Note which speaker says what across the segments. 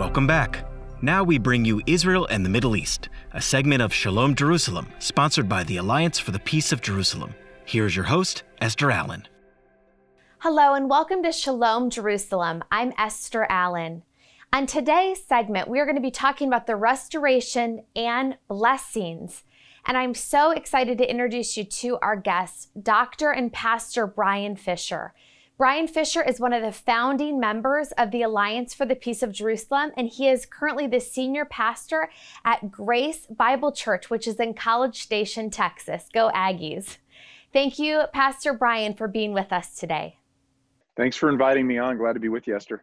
Speaker 1: Welcome back. Now we bring you Israel and the Middle East, a segment of Shalom Jerusalem, sponsored by the Alliance for the Peace of Jerusalem. Here's your host, Esther Allen.
Speaker 2: Hello, and welcome to Shalom Jerusalem. I'm Esther Allen. On today's segment, we are going to be talking about the restoration and blessings. And I'm so excited to introduce you to our guest, Dr. and Pastor Brian Fisher. Brian Fisher is one of the founding members of the Alliance for the Peace of Jerusalem, and he is currently the senior pastor at Grace Bible Church, which is in College Station, Texas. Go Aggies. Thank you, Pastor Brian, for being with us today.
Speaker 3: Thanks for inviting me on. Glad to be with you, Esther.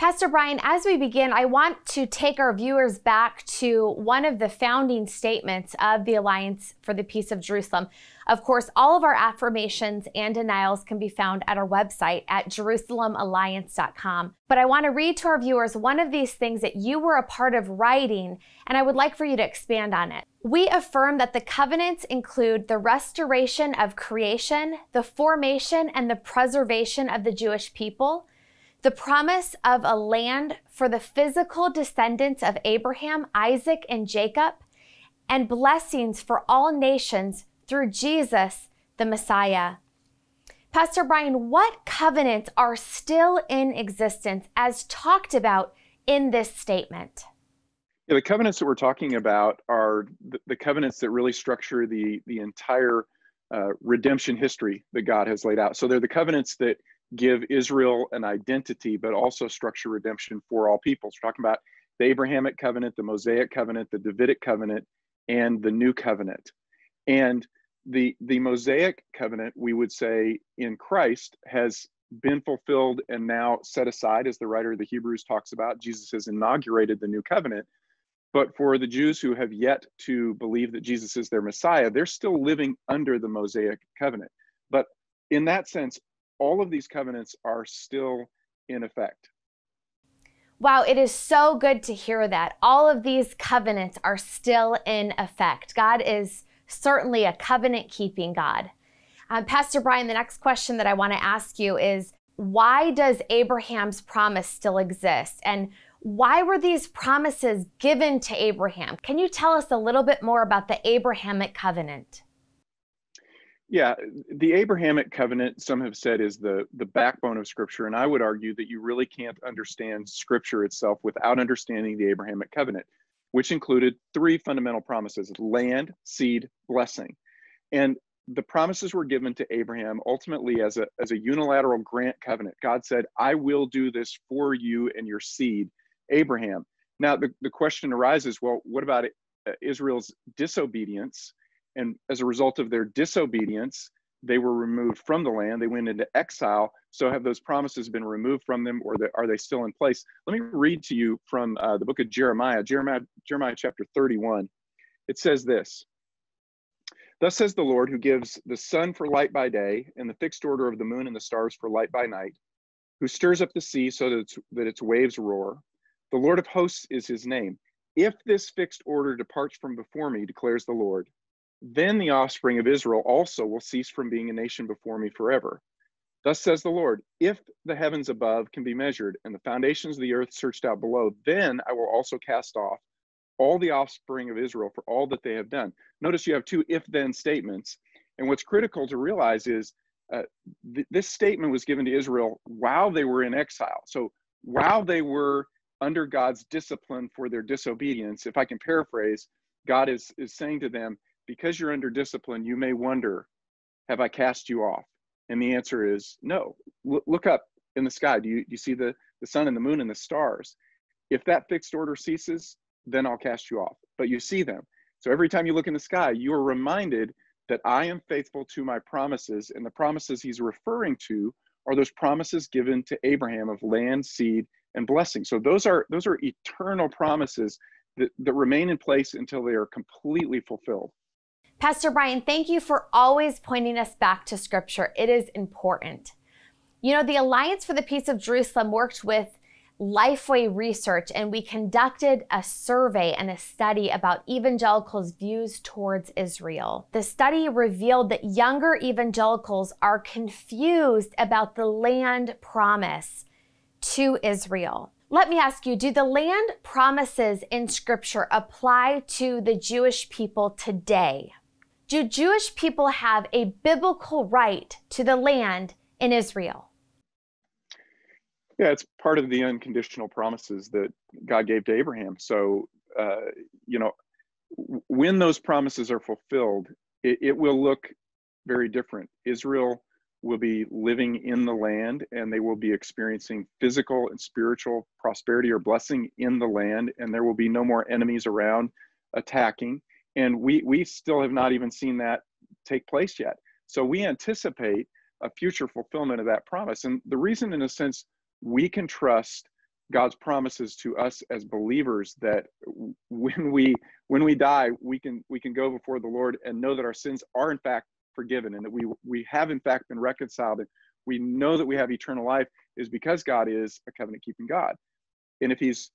Speaker 2: Pastor Brian, as we begin, I want to take our viewers back to one of the founding statements of the Alliance for the Peace of Jerusalem. Of course, all of our affirmations and denials can be found at our website at JerusalemAlliance.com. But I want to read to our viewers one of these things that you were a part of writing, and I would like for you to expand on it. We affirm that the covenants include the restoration of creation, the formation and the preservation of the Jewish people the promise of a land for the physical descendants of Abraham, Isaac, and Jacob, and blessings for all nations through Jesus, the Messiah. Pastor Brian, what covenants are still in existence as talked about in this statement?
Speaker 3: Yeah, the covenants that we're talking about are the, the covenants that really structure the, the entire uh, redemption history that God has laid out. So they're the covenants that give Israel an identity, but also structure redemption for all peoples. We're talking about the Abrahamic covenant, the Mosaic covenant, the Davidic covenant, and the new covenant. And the, the Mosaic covenant, we would say in Christ, has been fulfilled and now set aside, as the writer of the Hebrews talks about. Jesus has inaugurated the new covenant. But for the Jews who have yet to believe that Jesus is their Messiah, they're still living under the Mosaic covenant. But in that sense, all of these covenants are still in effect.
Speaker 2: Wow, it is so good to hear that. All of these covenants are still in effect. God is certainly a covenant keeping God. Um, Pastor Brian, the next question that I want to ask you is why does Abraham's promise still exist? And why were these promises given to Abraham? Can you tell us a little bit more about the Abrahamic covenant?
Speaker 3: Yeah, the Abrahamic covenant, some have said, is the, the backbone of Scripture. And I would argue that you really can't understand Scripture itself without understanding the Abrahamic covenant, which included three fundamental promises land, seed, blessing. And the promises were given to Abraham ultimately as a, as a unilateral grant covenant. God said, I will do this for you and your seed, Abraham. Now, the, the question arises well, what about uh, Israel's disobedience? And as a result of their disobedience, they were removed from the land. They went into exile. So have those promises been removed from them or are they still in place? Let me read to you from uh, the book of Jeremiah, Jeremiah, Jeremiah chapter 31. It says this Thus says the Lord, who gives the sun for light by day and the fixed order of the moon and the stars for light by night, who stirs up the sea so that its, that its waves roar. The Lord of hosts is his name. If this fixed order departs from before me, declares the Lord, then the offspring of Israel also will cease from being a nation before me forever. Thus says the Lord, if the heavens above can be measured and the foundations of the earth searched out below, then I will also cast off all the offspring of Israel for all that they have done. Notice you have two if then statements. And what's critical to realize is uh, th- this statement was given to Israel while they were in exile. So while they were under God's discipline for their disobedience, if I can paraphrase, God is, is saying to them, because you're under discipline, you may wonder, have I cast you off? And the answer is no. L- look up in the sky. Do you, you see the, the sun and the moon and the stars? If that fixed order ceases, then I'll cast you off. But you see them. So every time you look in the sky, you are reminded that I am faithful to my promises. And the promises he's referring to are those promises given to Abraham of land, seed, and blessing. So those are those are eternal promises that, that remain in place until they are completely fulfilled.
Speaker 2: Pastor Brian, thank you for always pointing us back to scripture. It is important. You know, the Alliance for the Peace of Jerusalem worked with Lifeway Research and we conducted a survey and a study about evangelicals' views towards Israel. The study revealed that younger evangelicals are confused about the land promise to Israel. Let me ask you do the land promises in Scripture apply to the Jewish people today? Do Jewish people have a biblical right to the land in Israel?
Speaker 3: Yeah, it's part of the unconditional promises that God gave to Abraham. So, uh, you know, when those promises are fulfilled, it, it will look very different. Israel will be living in the land and they will be experiencing physical and spiritual prosperity or blessing in the land and there will be no more enemies around attacking and we we still have not even seen that take place yet. So we anticipate a future fulfillment of that promise. And the reason in a sense we can trust god's promises to us as believers that when we when we die we can we can go before the lord and know that our sins are in fact forgiven and that we we have in fact been reconciled. And we know that we have eternal life is because God is a covenant keeping God. And if he's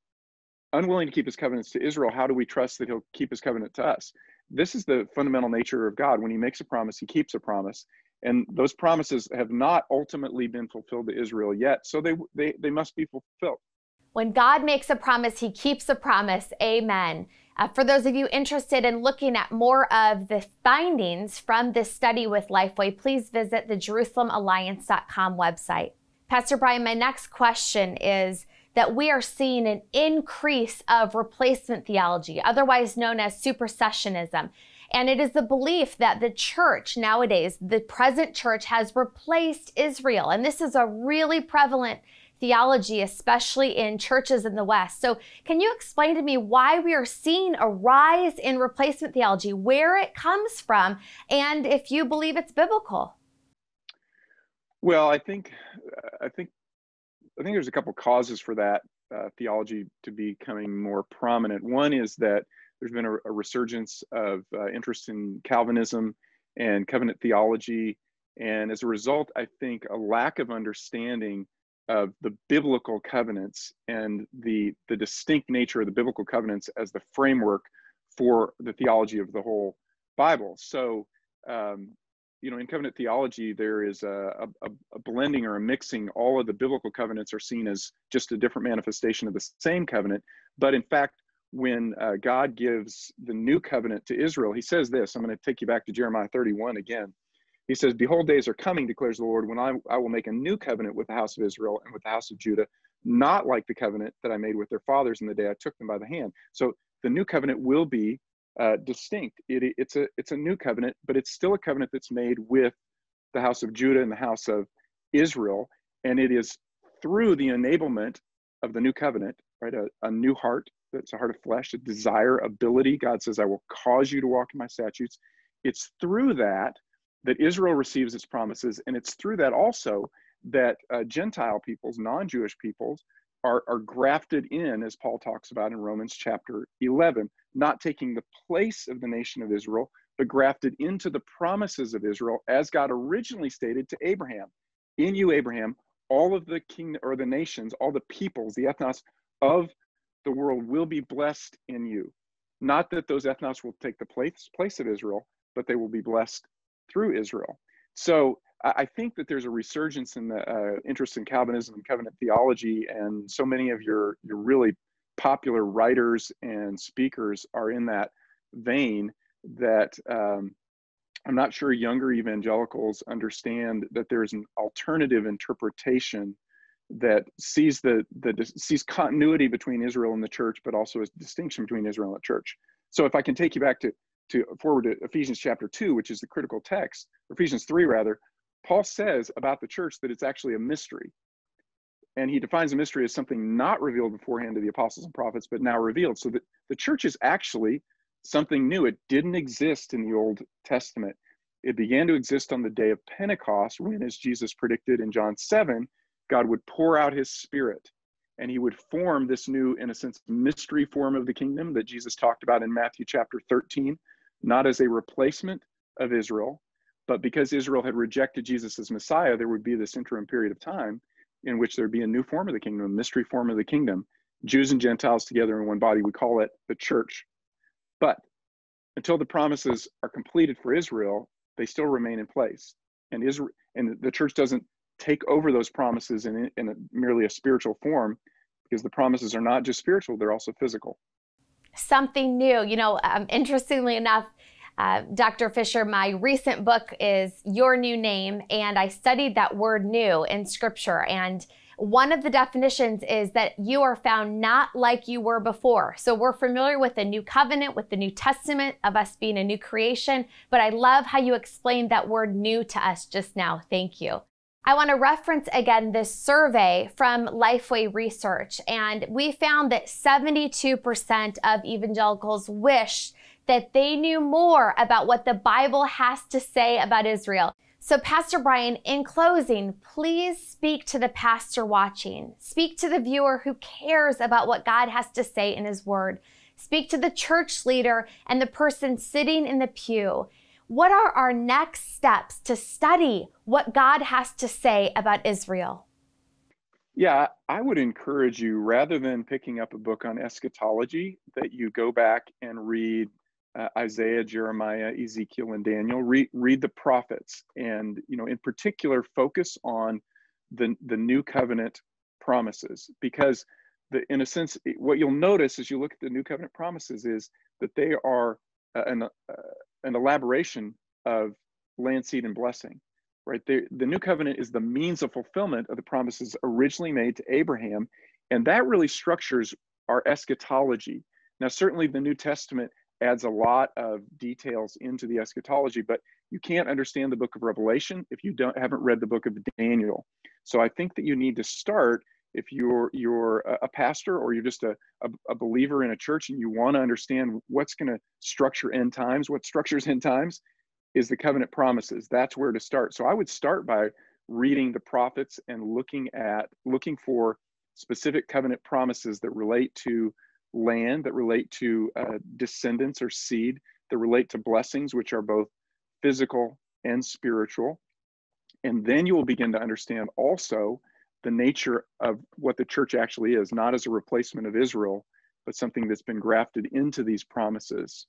Speaker 3: unwilling to keep his covenants to Israel, how do we trust that he'll keep his covenant to us? This is the fundamental nature of God. When he makes a promise, he keeps a promise. And those promises have not ultimately been fulfilled to Israel yet. So they they, they must be fulfilled.
Speaker 2: When God makes a promise, he keeps a promise. Amen. Uh, for those of you interested in looking at more of the findings from this study with Lifeway, please visit the JerusalemAlliance.com website. Pastor Brian, my next question is that we are seeing an increase of replacement theology, otherwise known as supersessionism. And it is the belief that the church nowadays, the present church, has replaced Israel. And this is a really prevalent theology, especially in churches in the West. So, can you explain to me why we are seeing a rise in replacement theology, where it comes from, and if you believe it's biblical?
Speaker 3: Well, I think, I think, I think there's a couple causes for that uh, theology to be becoming more prominent. One is that there's been a, a resurgence of uh, interest in Calvinism and covenant theology. And as a result, I think a lack of understanding of the biblical covenants and the the distinct nature of the biblical covenants as the framework for the theology of the whole Bible. So, um, you know, in covenant theology, there is a, a, a, blending or a mixing. All of the biblical covenants are seen as just a different manifestation of the same covenant. But in fact, when uh, God gives the new covenant to Israel, he says this. I'm going to take you back to Jeremiah 31 again. He says, Behold, days are coming, declares the Lord, when I, I will make a new covenant with the house of Israel and with the house of Judah, not like the covenant that I made with their fathers in the day I took them by the hand. So the new covenant will be uh, distinct. It, it's a it's a new covenant, but it's still a covenant that's made with the house of Judah and the house of Israel, and it is through the enablement of the new covenant, right? A, a new heart that's a heart of flesh, a desire, ability. God says, "I will cause you to walk in my statutes." It's through that that Israel receives its promises, and it's through that also that uh, Gentile peoples, non-Jewish peoples, are, are grafted in, as Paul talks about in Romans chapter 11, not taking the place of the nation of Israel, but grafted into the promises of Israel, as God originally stated to Abraham. In you, Abraham, all of the king or the nations, all the peoples, the ethnos of the world will be blessed in you. Not that those ethnos will take the place, place of Israel, but they will be blessed through Israel. So I think that there's a resurgence in the uh, interest in Calvinism and covenant theology, and so many of your your really popular writers and speakers are in that vein. That um, I'm not sure younger evangelicals understand that there's an alternative interpretation that sees the the sees continuity between Israel and the church, but also a distinction between Israel and the church. So if I can take you back to to forward to Ephesians chapter 2, which is the critical text, Ephesians 3 rather, Paul says about the church that it's actually a mystery. And he defines a mystery as something not revealed beforehand to the apostles and prophets, but now revealed. So that the church is actually something new. It didn't exist in the Old Testament. It began to exist on the day of Pentecost when, as Jesus predicted in John 7, God would pour out his spirit and he would form this new, in a sense, mystery form of the kingdom that Jesus talked about in Matthew chapter 13 not as a replacement of Israel, but because Israel had rejected Jesus as Messiah, there would be this interim period of time in which there'd be a new form of the kingdom, a mystery form of the kingdom, Jews and Gentiles together in one body. We call it the church. But until the promises are completed for Israel, they still remain in place. And Israel and the church doesn't take over those promises in, in a, merely a spiritual form. because the promises are not just spiritual, they're also physical.
Speaker 2: Something new. You know, um, interestingly enough, uh, Dr. Fisher, my recent book is Your New Name, and I studied that word new in scripture. And one of the definitions is that you are found not like you were before. So we're familiar with the new covenant, with the New Testament, of us being a new creation. But I love how you explained that word new to us just now. Thank you. I want to reference again this survey from Lifeway Research, and we found that 72% of evangelicals wish that they knew more about what the Bible has to say about Israel. So, Pastor Brian, in closing, please speak to the pastor watching. Speak to the viewer who cares about what God has to say in His Word. Speak to the church leader and the person sitting in the pew. What are our next steps to study what God has to say about Israel?
Speaker 3: Yeah, I would encourage you rather than picking up a book on eschatology, that you go back and read uh, Isaiah, Jeremiah, Ezekiel, and Daniel. Read read the prophets, and you know, in particular, focus on the the new covenant promises, because the in a sense, what you'll notice as you look at the new covenant promises is that they are uh, an uh, an elaboration of land, seed, and blessing. Right, the the new covenant is the means of fulfillment of the promises originally made to Abraham, and that really structures our eschatology. Now, certainly, the New Testament adds a lot of details into the eschatology, but you can't understand the book of Revelation if you don't haven't read the book of Daniel. So I think that you need to start if you're you're a pastor or you're just a, a, a believer in a church and you want to understand what's going to structure end times, what structures end times is the covenant promises. That's where to start. So I would start by reading the prophets and looking at looking for specific covenant promises that relate to land that relate to uh, descendants or seed that relate to blessings, which are both physical and spiritual. And then you will begin to understand also the nature of what the church actually is, not as a replacement of Israel, but something that's been grafted into these promises.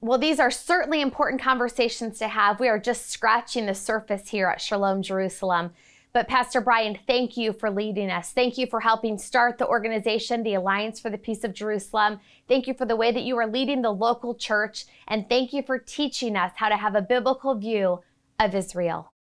Speaker 2: Well, these are certainly important conversations to have. We are just scratching the surface here at Shalom Jerusalem. But Pastor Brian, thank you for leading us. Thank you for helping start the organization, the Alliance for the Peace of Jerusalem. Thank you for the way that you are leading the local church. And thank you for teaching us how to have a biblical view of Israel.